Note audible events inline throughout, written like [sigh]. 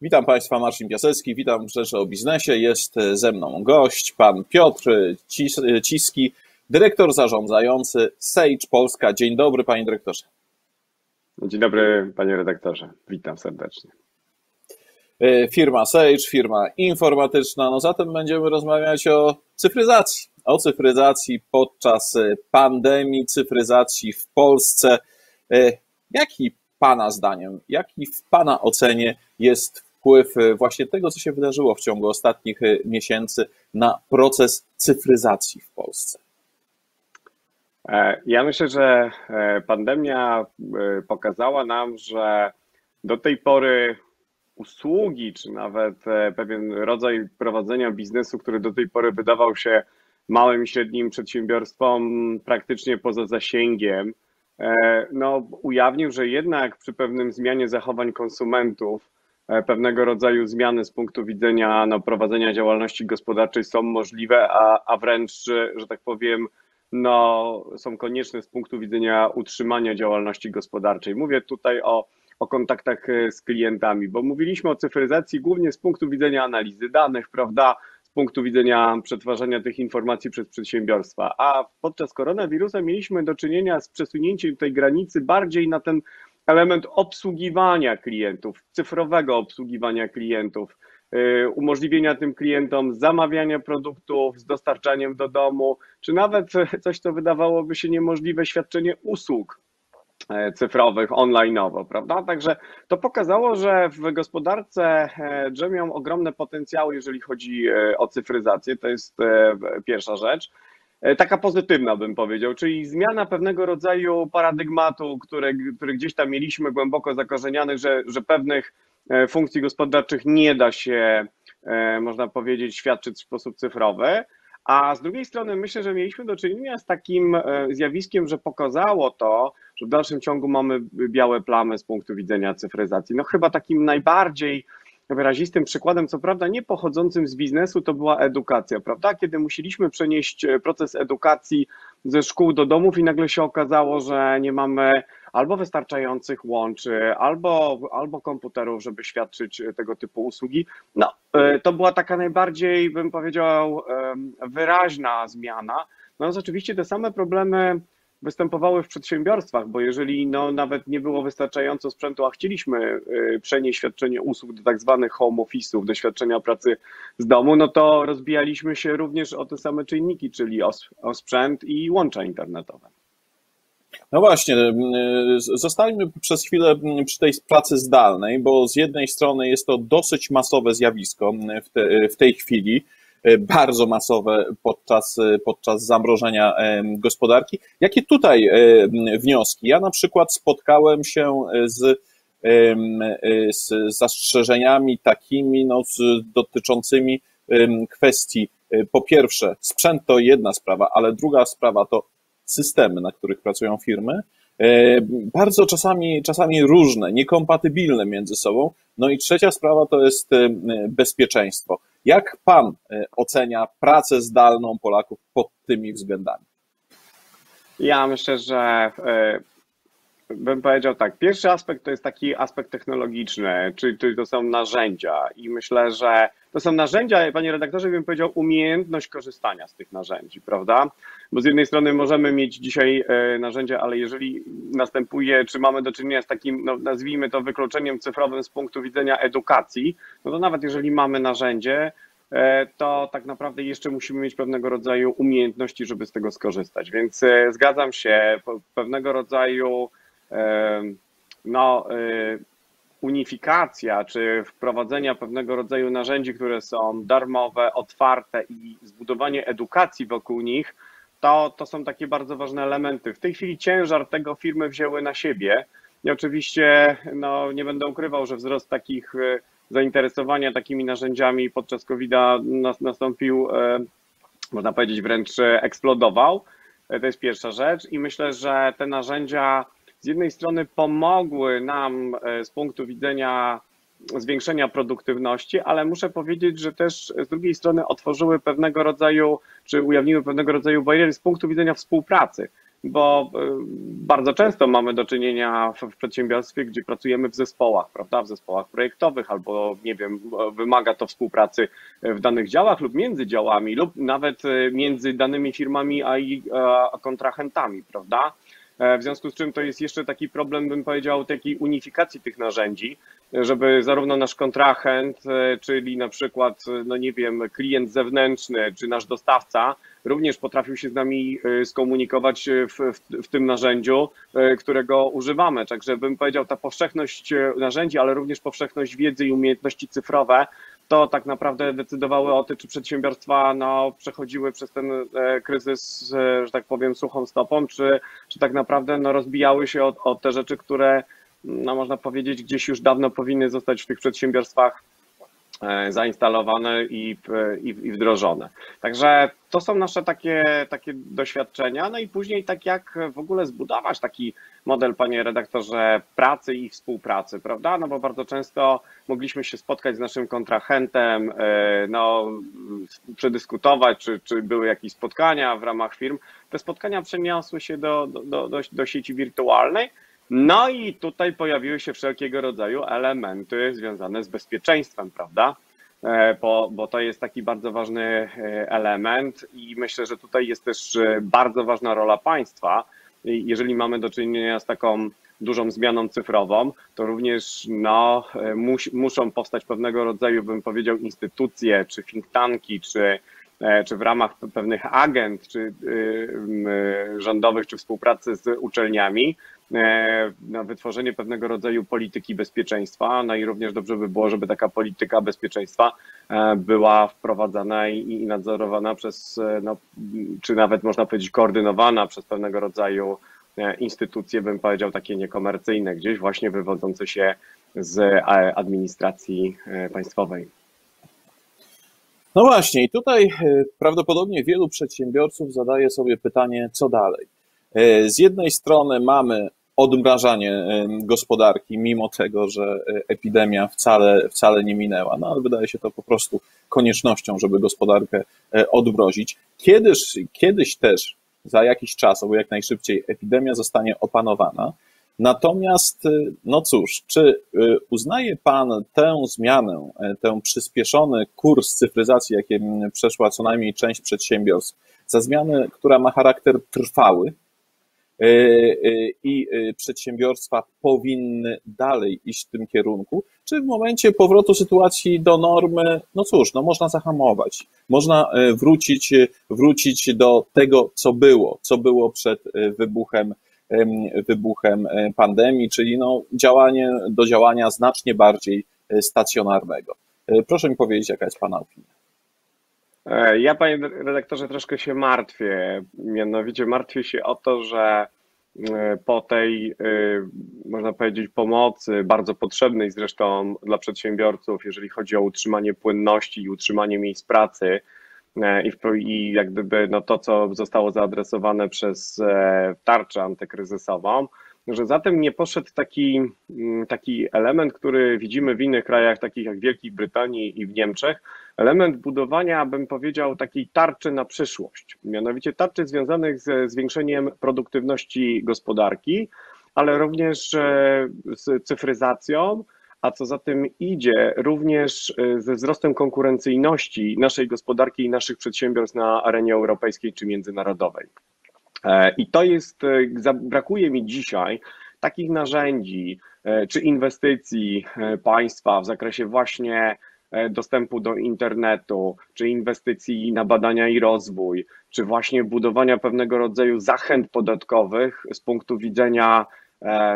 Witam Państwa, Marcin Piasecki, witam w Rzeczy o Biznesie. Jest ze mną gość, pan Piotr Ciski, dyrektor zarządzający Sage Polska. Dzień dobry, panie dyrektorze. Dzień dobry, panie redaktorze. Witam serdecznie. E, firma Sage, firma informatyczna. No zatem będziemy rozmawiać o cyfryzacji. O cyfryzacji podczas pandemii, cyfryzacji w Polsce. E, jaki Pana zdaniem, jaki w Pana ocenie jest wpływ e, właśnie tego, co się wydarzyło w ciągu ostatnich miesięcy na proces cyfryzacji w Polsce? Ja myślę, że pandemia pokazała nam, że do tej pory usługi, czy nawet e, pewien rodzaj prowadzenia biznesu, który do tej pory wydawał się małym i średnim przedsiębiorstwom praktycznie poza zasięgiem, e, no, ujawnił, że jednak przy pewnym zmianie zachowań konsumentów, e, pewnego rodzaju zmiany z punktu widzenia no, prowadzenia działalności gospodarczej są możliwe, a, a wręcz, że tak powiem, no, są konieczne z punktu widzenia utrzymania działalności gospodarczej. Mówię tutaj o o kontaktach e, z klientami, bo mówiliśmy o cyfryzacji głównie z punktu widzenia analizy danych, prawda? Z punktu widzenia przetwarzania tych informacji przez przedsiębiorstwa. A podczas koronawirusa mieliśmy do czynienia z przesunięciem tej granicy bardziej na ten element obsługiwania klientów, cyfrowego obsługiwania klientów, e, umożliwienia tym klientom zamawiania produktów z dostarczaniem do domu, czy nawet [laughs] coś, co wydawałoby się niemożliwe, świadczenie usług E, cyfrowych, online'owo, prawda? Także to pokazało, że w gospodarce e, drzemią ogromne potencjały, jeżeli chodzi e, o cyfryzację. To jest pierwsza rzecz. Taka pozytywna bym powiedział, czyli zmiana pewnego rodzaju paradygmatu, które, który gdzieś tam mieliśmy głęboko zakorzenianych, że, że pewnych funkcji gospodarczych nie da się, można powiedzieć, świadczyć w sposób cyfrowy. A z drugiej strony myślę, że mieliśmy do czynienia z takim e, zjawiskiem, że pokazało to, że w dalszym ciągu mamy białe plamy z punktu widzenia cyfryzacji. No chyba takim najbardziej wyrazistym przykładem, co prawda nie pochodzącym z biznesu, to była edukacja, prawda? Kiedy musieliśmy przenieść e, proces edukacji ze szkół do domów i nagle się okazało, że nie mamy albo wystarczających łączy, albo, albo komputerów, żeby świadczyć tego typu usługi. No, e, to była taka najbardziej, bym powiedział, wyraźna zmiana. No, oczywiście te same problemy występowały w przedsiębiorstwach, bo jeżeli no, nawet nie było wystarczająco sprzętu, a chcieliśmy y, przenieść świadczenie usług do tak zwanych home office'ów, do świadczenia pracy z domu, no to rozbijaliśmy się również o te same czynniki, czyli o, o sprzęt i łącza internetowe. No właśnie, y, zostańmy przez chwilę przy tej pracy zdalnej, bo z jednej strony jest to dosyć masowe zjawisko w, te, w tej chwili, bardzo masowe podczas, e, podczas zamrożenia e, gospodarki. Jakie tutaj wnioski? Ja na przykład spotkałem się z, z zastrzeżeniami takimi no, dotyczącymi kwestii, po pierwsze, sprzęt to jedna sprawa, ale druga sprawa to systemy, na których pracują firmy, bardzo czasami, czasami różne, niekompatybilne między sobą. No i trzecia sprawa to jest bezpieczeństwo. Jak pan e, ocenia pracę zdalną Polaków pod tymi względami? Ja myślę, że e, bym powiedział tak. Pierwszy aspekt to jest taki aspekt technologiczny, czyli to są narzędzia i myślę, że to są narzędzia, panie redaktorze, bym powiedział, umiejętność korzystania z tych narzędzi, prawda? Bo z jednej strony możemy mieć dzisiaj e, narzędzia, ale jeżeli następuje, czy mamy do czynienia z takim, no, nazwijmy to wykluczeniem cyfrowym z punktu widzenia edukacji, no to nawet jeżeli mamy narzędzie, e, to tak naprawdę jeszcze musimy mieć pewnego rodzaju umiejętności, żeby z tego skorzystać. Więc e, zgadzam się, pewnego rodzaju no, unifikacja czy wprowadzenia pewnego rodzaju narzędzi, które są darmowe, otwarte i zbudowanie edukacji wokół nich, to, to są takie bardzo ważne elementy. W tej chwili ciężar tego firmy wzięły na siebie. I oczywiście no, nie będę ukrywał, że wzrost takich e, zainteresowania takimi narzędziami podczas COVID-a nastąpił, e, można powiedzieć, wręcz eksplodował. To jest pierwsza rzecz i myślę, że te narzędzia z jednej strony pomogły nam e, z punktu widzenia zwiększenia produktywności, ale muszę powiedzieć, że też z drugiej strony otworzyły pewnego rodzaju, czy ujawniły pewnego rodzaju bariery z punktu widzenia współpracy. bo bardzo często mamy do czynienia w, przedsiębiorstwie, gdzie pracujemy w zespołach, prawda, w zespołach projektowych, albo nie wiem, wymaga to współpracy w danych działach lub między działami, lub nawet między danymi firmami a, a kontrahentami, prawda. W związku z czym to jest jeszcze taki problem, bym powiedział, takiej unifikacji tych narzędzi, żeby zarówno nasz kontrahent, czyli na przykład, no nie wiem, klient zewnętrzny, czy nasz dostawca, również potrafił się z nami skomunikować w, w, w, tym narzędziu, którego używamy. Także bym powiedział, ta powszechność narzędzi, ale również powszechność wiedzy i umiejętności cyfrowe, to tak naprawdę decydowały o tym, czy przedsiębiorstwa no, przechodziły przez ten e, kryzys, e, że tak powiem, suchą stopą, czy, czy tak naprawdę no, rozbijały się o, o te rzeczy, które, no, można powiedzieć, gdzieś już dawno powinny zostać w tych przedsiębiorstwach zainstalowane i, i, i, wdrożone. Także to są nasze takie, takie doświadczenia. No i później tak jak w ogóle zbudować taki model, panie redaktorze, pracy i współpracy, prawda? No bo bardzo często mogliśmy się spotkać z naszym kontrahentem, e, no, przedyskutować, czy, czy były jakieś spotkania w ramach firm. Te spotkania przeniosły się do, do, do, do sieci wirtualnej, no i tutaj pojawiły się wszelkiego rodzaju elementy związane z bezpieczeństwem, prawda? E, bo, bo to jest taki bardzo ważny e, element i myślę, że tutaj jest też e, bardzo ważna rola państwa. Jeżeli mamy do czynienia z taką dużą zmianą cyfrową, to również no, mus, muszą powstać pewnego rodzaju, bym powiedział, instytucje, czy think tanki, czy, czy w ramach pewnych agent, czy rządowych, czy współpracy z uczelniami, na wytworzenie pewnego rodzaju polityki bezpieczeństwa. No i również dobrze by było, żeby taka polityka bezpieczeństwa e, była wprowadzana i nadzorowana przez, e, no, czy nawet można powiedzieć koordynowana przez pewnego rodzaju instytucje, bym powiedział takie niekomercyjne, gdzieś właśnie wywodzące się z administracji państwowej. No właśnie, i tutaj prawdopodobnie wielu przedsiębiorców zadaje sobie pytanie, co dalej. Z jednej strony mamy odmrażanie gospodarki, mimo tego, że e, epidemia wcale, wcale nie minęła. No ale wydaje się to po prostu koniecznością, żeby gospodarkę e, odmrozić. Kiedyś, kiedyś też, za jakiś czas, albo jak najszybciej, epidemia zostanie opanowana. Natomiast, e, no cóż, czy uznaje Pan tę zmianę, ten przyspieszony kurs cyfryzacji, jakim przeszła co najmniej część przedsiębiorstw, za zmianę, która ma charakter trwały, E, e, i e, przedsiębiorstwa powinny dalej iść w tym kierunku, czy w momencie powrotu sytuacji do normy, no cóż, no można zahamować, można wrócić, wrócić do tego, co było, co było przed wybuchem, wybuchem pandemii, czyli no działanie do działania znacznie bardziej stacjonarnego. Proszę mi powiedzieć, jaka jest Pana opinia? Ja, panie redaktorze, troszkę się martwię. Mianowicie martwię się o to, że e, po tej, e, można powiedzieć, pomocy, bardzo potrzebnej zresztą dla przedsiębiorców, jeżeli chodzi o utrzymanie płynności i utrzymanie miejsc pracy, e, i, i jak gdyby no to, co zostało zaadresowane przez tarczę antykryzysową, że zatem nie poszedł taki, mm, taki element, który widzimy w innych krajach, takich jak Wielkiej Brytanii i w Niemczech, element budowania, bym powiedział, takiej tarczy na przyszłość. Mianowicie tarczy związanych ze zwiększeniem produktywności gospodarki, ale również e, z cyfryzacją, a co za tym idzie, również e, ze wzrostem konkurencyjności naszej gospodarki i naszych przedsiębiorstw na arenie europejskiej czy międzynarodowej. E, I to jest, brakuje mi dzisiaj takich narzędzi czy inwestycji państwa w zakresie właśnie dostępu do internetu, czy inwestycji na badania i rozwój, czy właśnie budowania pewnego rodzaju zachęt podatkowych z punktu widzenia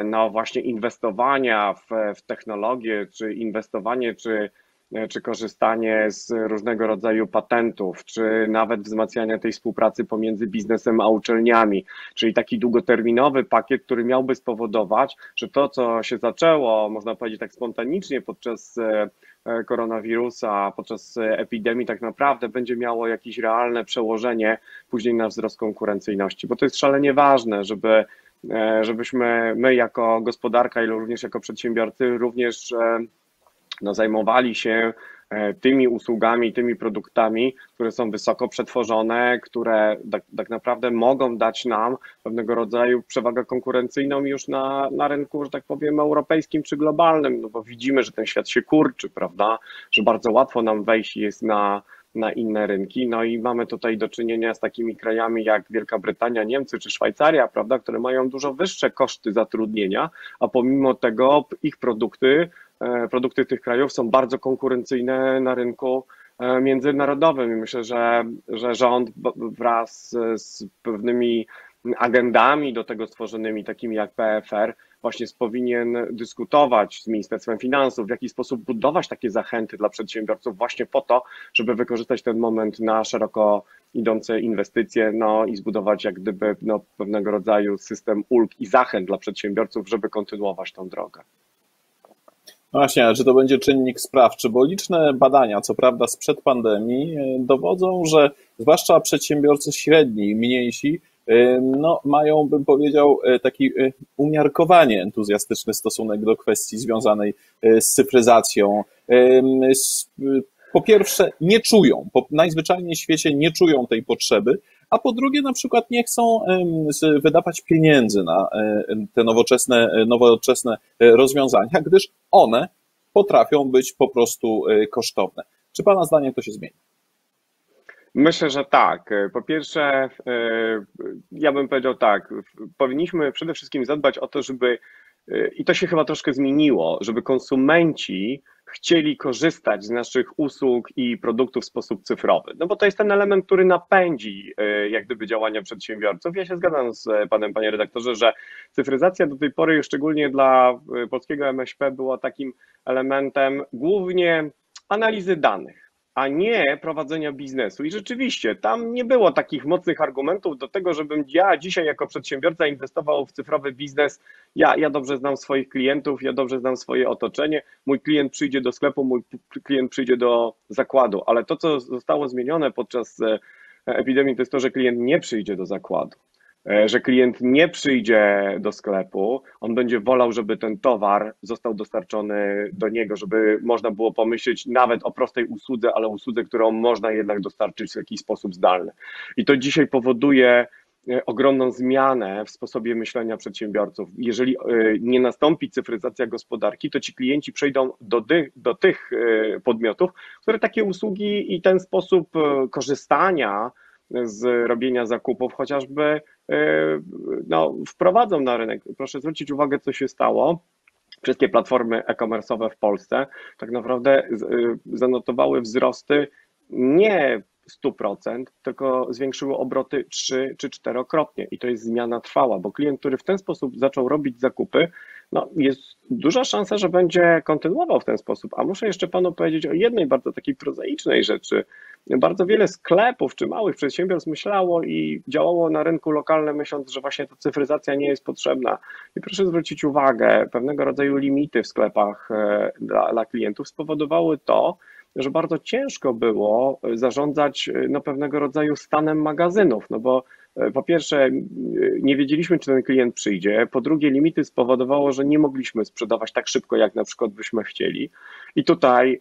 no właśnie inwestowania w, w technologię, czy inwestowanie, czy E, czy korzystanie z różnego rodzaju patentów, czy nawet wzmacniania tej współpracy pomiędzy biznesem a uczelniami, czyli taki długoterminowy pakiet, który miałby spowodować, że to, co się zaczęło, można powiedzieć tak spontanicznie podczas e, e, koronawirusa, podczas epidemii, tak naprawdę będzie miało jakieś realne przełożenie później na wzrost konkurencyjności, bo to jest szalenie ważne, żeby żebyśmy my jako gospodarka i również jako przedsiębiorcy również no, zajmowali się E, tymi usługami, tymi produktami, które są wysoko przetworzone, które tak, tak, naprawdę mogą dać nam pewnego rodzaju przewagę konkurencyjną już na, na rynku, że tak powiem, europejskim czy globalnym, no bo widzimy, że ten świat się kurczy, prawda, że bardzo łatwo nam wejść jest na, na inne rynki. No i mamy tutaj do czynienia z takimi krajami jak Wielka Brytania, Niemcy czy Szwajcaria, prawda, które mają dużo wyższe koszty zatrudnienia, a pomimo tego ich produkty E, produkty tych krajów są bardzo konkurencyjne na rynku e, międzynarodowym i myślę, że, że rząd wraz z pewnymi agendami do tego stworzonymi, takimi jak PFR, właśnie powinien dyskutować z Ministerstwem Finansów, w jaki sposób budować takie zachęty dla przedsiębiorców właśnie po to, żeby wykorzystać ten moment na szeroko idące inwestycje, no i zbudować jak gdyby no, pewnego rodzaju system ulg i zachęt dla przedsiębiorców, żeby kontynuować tą drogę. Właśnie, czy to będzie czynnik sprawczy, bo liczne badania, co prawda sprzed pandemii, e, dowodzą, że zwłaszcza przedsiębiorcy średni, mniejsi, e, no, mają, bym powiedział, e, taki umiarkowanie entuzjastyczny stosunek do kwestii związanej z cyfryzacją. Po pierwsze, nie czują, po najzwyczajniej w świecie nie czują tej potrzeby, a po drugie na przykład nie chcą wydawać pieniędzy na te nowoczesne, nowoczesne rozwiązania, gdyż one potrafią być po prostu kosztowne. Czy Pana zdaniem to się zmieni? Myślę, że tak. Po pierwsze, ja bym powiedział tak, powinniśmy przede wszystkim zadbać o to, żeby, i to się chyba troszkę zmieniło, żeby konsumenci chcieli korzystać z naszych usług i produktów w sposób cyfrowy. No bo to jest ten element, który napędzi e, jak gdyby działania przedsiębiorców. Ja się zgadzam z panem, panie redaktorze, że cyfryzacja do tej pory, szczególnie dla e, polskiego MŚP, była takim elementem głównie analizy danych a nie prowadzenia biznesu. I rzeczywiście tam nie było takich mocnych argumentów do tego, żebym ja dzisiaj jako przedsiębiorca inwestował w cyfrowy biznes. Ja, ja dobrze znam swoich klientów, ja dobrze znam swoje otoczenie. Mój klient przyjdzie do sklepu, mój klient przyjdzie do zakładu, ale to, co zostało zmienione podczas e, epidemii, to jest to, że klient nie przyjdzie do zakładu. E, że klient nie przyjdzie do sklepu, on będzie wolał, żeby ten towar został dostarczony do niego, żeby można było pomyśleć nawet o prostej usłudze, ale usłudze, którą można jednak dostarczyć w jakiś sposób zdalny. I to dzisiaj powoduje e, ogromną zmianę w sposobie myślenia przedsiębiorców. Jeżeli e, nie nastąpi cyfryzacja gospodarki, to ci klienci przejdą do, do tych podmiotów, które takie usługi i ten sposób korzystania z robienia zakupów chociażby E, no, wprowadzą na rynek. Proszę zwrócić uwagę, co się stało. Wszystkie platformy e-commerce'owe w Polsce tak naprawdę e, zanotowały wzrosty nie 100%, tylko zwiększyły obroty 3 czy 4-krotnie i to jest zmiana trwała, bo klient, który w ten sposób zaczął robić zakupy, no jest duża szansa, że będzie kontynuował w ten sposób. A muszę jeszcze panu powiedzieć o jednej bardzo takiej prozaicznej rzeczy. Bardzo wiele sklepów czy małych przedsiębiorstw myślało i działało na rynku lokalnym, myśląc, że właśnie ta cyfryzacja nie jest potrzebna. I proszę zwrócić uwagę, pewnego rodzaju limity w sklepach e, dla, dla klientów spowodowały to, że bardzo ciężko było zarządzać no, pewnego rodzaju stanem magazynów, no bo E, po pierwsze, nie wiedzieliśmy, czy ten klient przyjdzie. Po drugie, limity spowodowało, że nie mogliśmy sprzedawać tak szybko, jak na przykład byśmy chcieli. I tutaj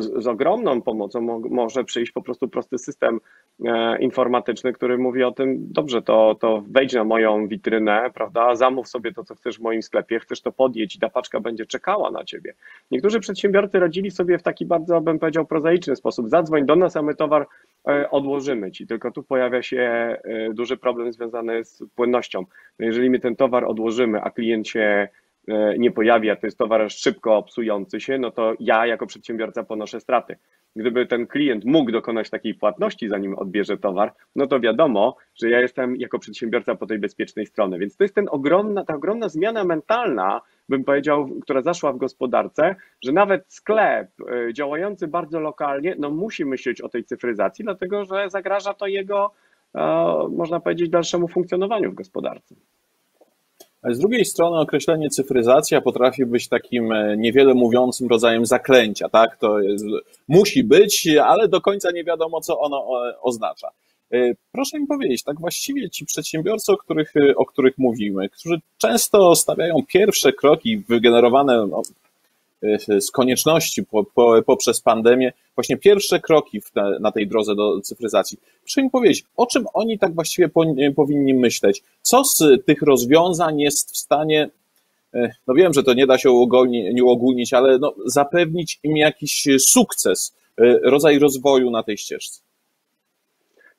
z ogromną pomocą może przyjść po prostu prosty system e, informatyczny, który mówi o tym, dobrze, to, to wejdź na moją witrynę, prawda, zamów sobie to, co chcesz w moim sklepie, chcesz to podjeść i ta paczka będzie czekała na ciebie. Niektórzy przedsiębiorcy radzili sobie w taki bardzo, bym powiedział, prozaiczny sposób. Zadzwoń do nas, a my towar e, odłożymy ci, tylko tu pojawia się duży problem związany z płynnością. No jeżeli my ten towar odłożymy, a klient się e, nie pojawi, a to jest towar szybko psujący się, no to ja jako przedsiębiorca ponoszę straty. Gdyby ten klient mógł dokonać takiej płatności, zanim odbierze towar, no to wiadomo, że ja jestem jako przedsiębiorca po tej bezpiecznej stronie. Więc to jest ten ogromna, ta ogromna zmiana mentalna, bym powiedział, która zaszła w gospodarce, że nawet sklep e, działający bardzo lokalnie, no musi myśleć o tej cyfryzacji, dlatego że zagraża to jego można powiedzieć, dalszemu funkcjonowaniu w gospodarce. Z drugiej strony określenie cyfryzacja potrafi być takim e, niewiele mówiącym rodzajem zaklęcia, tak? To jest, musi być, ale do końca nie wiadomo, co ono oznacza. E, proszę mi powiedzieć, tak właściwie ci przedsiębiorcy, o których, o których mówimy, którzy często stawiają pierwsze kroki wygenerowane no, z konieczności po, po, poprzez pandemię, właśnie pierwsze kroki na, na, tej drodze do cyfryzacji. Proszę mi powiedzieć, o czym oni tak właściwie po, powinni myśleć? Co z tych rozwiązań jest w stanie, no wiem, że to nie da się uogólnić ale no, zapewnić im jakiś sukces, rodzaj rozwoju na tej ścieżce?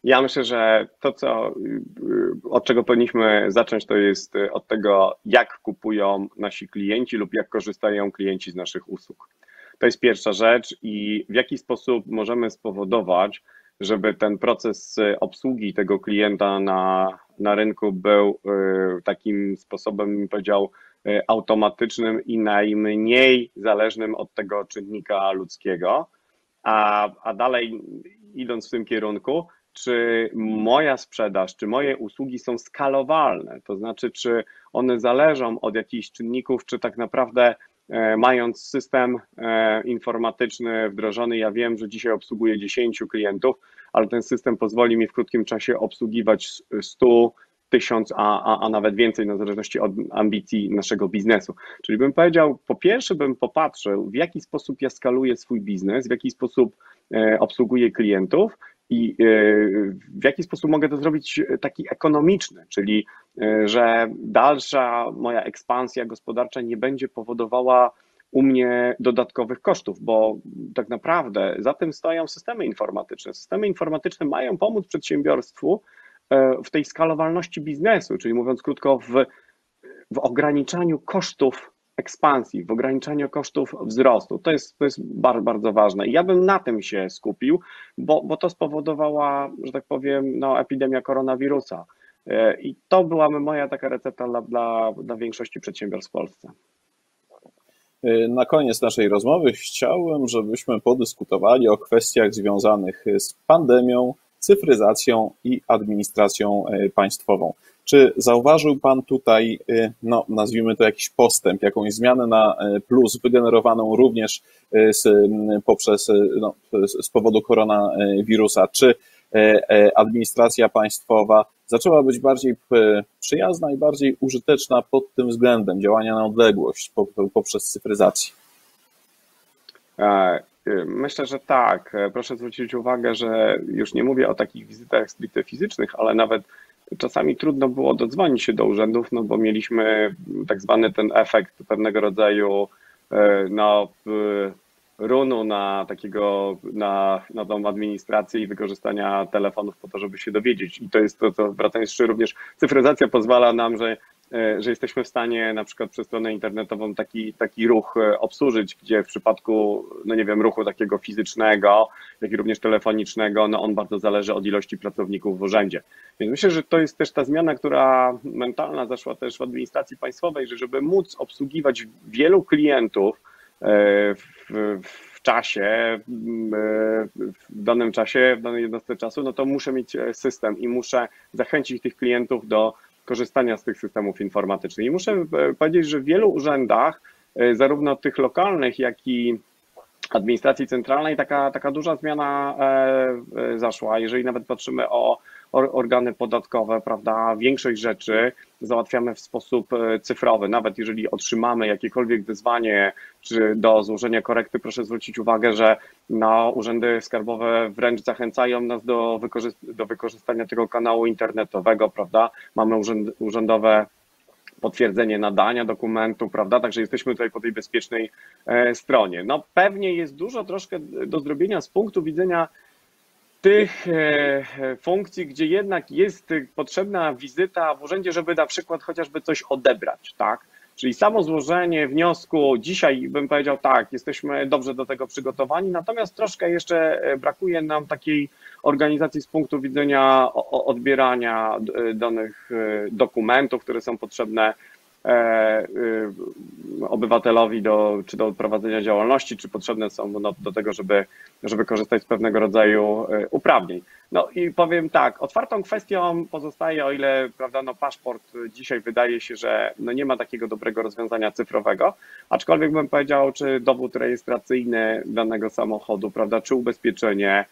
Ja myślę, że to, co, od czego powinniśmy zacząć, to jest od tego, jak kupują nasi klienci lub jak korzystają klienci z naszych usług. To jest pierwsza rzecz i w jaki sposób możemy spowodować, żeby ten proces obsługi tego klienta na, na rynku był y, takim sposobem, powiedział, y, automatycznym i najmniej zależnym od tego czynnika ludzkiego. A, a dalej, idąc w tym kierunku, czy moja sprzedaż, czy moje usługi są skalowalne, to znaczy, czy one zależą od jakichś czynników, czy tak naprawdę e, mając system e, informatyczny wdrożony, ja wiem, że dzisiaj obsługuję 10 klientów, ale ten system pozwoli mi w krótkim czasie obsługiwać 100, 1000, a, a, a nawet więcej, na zależności od ambicji naszego biznesu. Czyli bym powiedział, po pierwsze bym popatrzył, w jaki sposób ja skaluję swój biznes, w jaki sposób e, obsługuję klientów i e, w jaki sposób mogę to zrobić taki ekonomiczny, czyli e, że dalsza moja ekspansja gospodarcza nie będzie powodowała u mnie dodatkowych kosztów, bo tak naprawdę za tym stoją systemy informatyczne. Systemy informatyczne mają pomóc przedsiębiorstwu e, w tej skalowalności biznesu, czyli mówiąc krótko, w, w ograniczaniu kosztów ekspansji, w ograniczaniu kosztów wzrostu. To jest, to jest bardzo, bardzo ważne. I ja bym na tym się skupił, bo, bo to spowodowała, że tak powiem, no, epidemia koronawirusa. E, I to byłaby moja taka recepta dla, dla, dla większości przedsiębiorstw w Polsce. E, na koniec naszej rozmowy chciałbym, żebyśmy podyskutowali o kwestiach związanych z pandemią, cyfryzacją i administracją e, państwową. Czy zauważył Pan tutaj, y, no, nazwijmy to jakiś postęp, jakąś zmianę na y, plus, wygenerowaną również z, poprzez, no, z powodu koronawirusa? Czy administracja państwowa zaczęła być bardziej przyjazna i bardziej użyteczna pod tym względem działania na odległość poprzez cyfryzację? E, myślę, że tak. Proszę zwrócić uwagę, że już nie mówię o takich wizytach stricte fizycznych, ale nawet czasami trudno było dodzwonić się do urzędów, no bo mieliśmy tak zwany ten efekt pewnego rodzaju e, no, runu na takiego, na, na tą administrację i wykorzystania telefonów po to, żeby się dowiedzieć. I to jest to, co wracając jeszcze również, cyfryzacja pozwala nam, że E, że jesteśmy w stanie na przykład przez stronę internetową taki, taki ruch e, obsłużyć, gdzie w przypadku, no nie wiem, ruchu takiego fizycznego, jak i również telefonicznego, no on bardzo zależy od ilości pracowników w urzędzie. Więc myślę, że to jest też ta zmiana, która mentalna zaszła też w administracji państwowej, że żeby móc obsługiwać wielu klientów w, w czasie, w danym czasie, w danej jednostce czasu, no to muszę mieć system i muszę zachęcić tych klientów do korzystania z tych systemów informatycznych. I muszę e, powiedzieć, że w wielu urzędach, e, zarówno tych lokalnych, jak i administracji centralnej taka, taka duża zmiana e, zaszła. Jeżeli nawet patrzymy o organy podatkowe, prawda, większość rzeczy załatwiamy w sposób e, cyfrowy. Nawet jeżeli otrzymamy jakiekolwiek wyzwanie czy do złożenia korekty, proszę zwrócić uwagę, że no, urzędy skarbowe wręcz zachęcają nas do, wykorzyst do wykorzystania tego kanału internetowego, prawda? Mamy urzęd urzędowe potwierdzenie nadania dokumentu, prawda? Także jesteśmy tutaj po tej bezpiecznej e, stronie. No pewnie jest dużo troszkę do zrobienia z punktu widzenia tych e, funkcji, gdzie jednak jest potrzebna wizyta w urzędzie, żeby na przykład chociażby coś odebrać, tak? Czyli samo złożenie wniosku, dzisiaj bym powiedział tak, jesteśmy dobrze do tego przygotowani, natomiast troszkę jeszcze e, brakuje nam takiej organizacji z punktu widzenia odbierania e, danych dokumentów, które są potrzebne E, obywatelowi do, czy do prowadzenia działalności, czy potrzebne są no, do tego, żeby, żeby korzystać z pewnego rodzaju e, uprawnień. No i powiem tak, otwartą kwestią pozostaje, o ile prawda, no, paszport dzisiaj wydaje się, że no, nie ma takiego dobrego rozwiązania cyfrowego, aczkolwiek bym powiedział, czy dowód rejestracyjny danego samochodu, prawda, czy ubezpieczenie,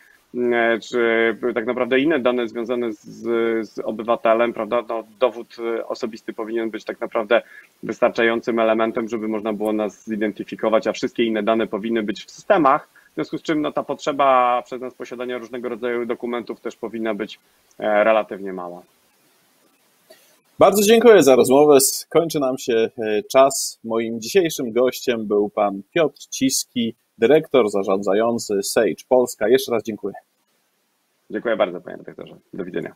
czy tak naprawdę inne dane związane z, z obywatelem, prawda? No, dowód osobisty powinien być tak naprawdę wystarczającym elementem, żeby można było nas zidentyfikować, a wszystkie inne dane powinny być w systemach. W związku z czym no, ta potrzeba przez nas posiadania różnego rodzaju dokumentów też powinna być relatywnie mała. Bardzo dziękuję za rozmowę. Kończy nam się e, czas. Moim dzisiejszym gościem był pan Piotr Ciski, dyrektor zarządzający Sage Polska. Jeszcze raz dziękuję. Dziękuję bardzo, panie dyrektorze. Do widzenia.